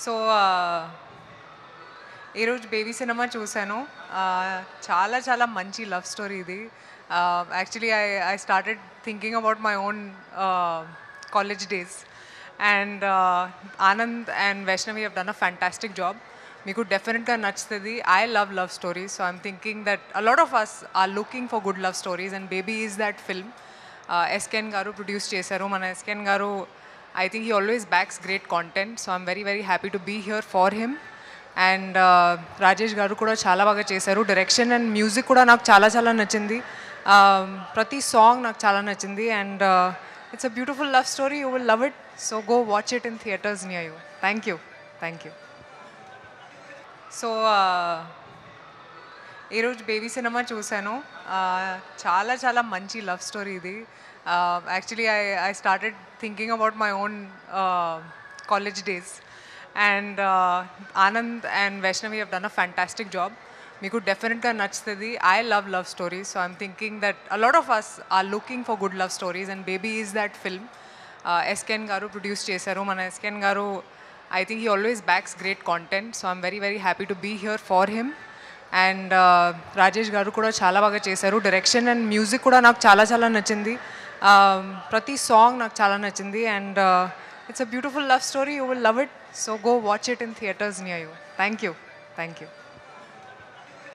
So ఈరోజు baby cinema చూశాను. చాలా చాలా మంచి లవ్ స్టోరీ ఇది. Actually I I started thinking about my own college days. And Anand and Vaishnavi have done a fantastic job మీకు డెఫినెట్గా నచ్చుతుంది. I love love stories so I'm thinking that a lot of us are looking for good love stories and Baby is that film SKN garu produce చేశారు. మన SKN garu I think he always backs great content so I'm very very happy to be here for him and Rajesh garu కూడా చాలా బాగా చేశారు direction and music కూడా నాకు చాలా చాలా నచ్చింది ప్రతి సాంగ్ నాకు చాలా నచ్చింది and it's a beautiful love story you will love it so go watch it in theatres near you thank you thank you so ఈరోజు బేబీ సినిమా చూశాను. చాలా చాలా మంచి లవ్ స్టోరీ ఇది. Actually I I started thinking about my own college days and Anand and Vaishnavi have done a fantastic job మీకు డెఫినెట్గా నచ్చుతుంది I love love stories so I'm thinking that a lot of us are looking for good love stories and Baby is that film SKN garu produce చేశారు మన SKN garu I think he always backs great content so I'm very very happy to be here for him and Rajesh garu కూడా చాలా బాగా చేశారు direction and music కూడా నాకు చాలా చాలా నచ్చింది ప్రతి సాంగ్ నాకు చాలా నచ్చింది and it's a beautiful love story you will love it so go watch it in theatres near you thank you thank you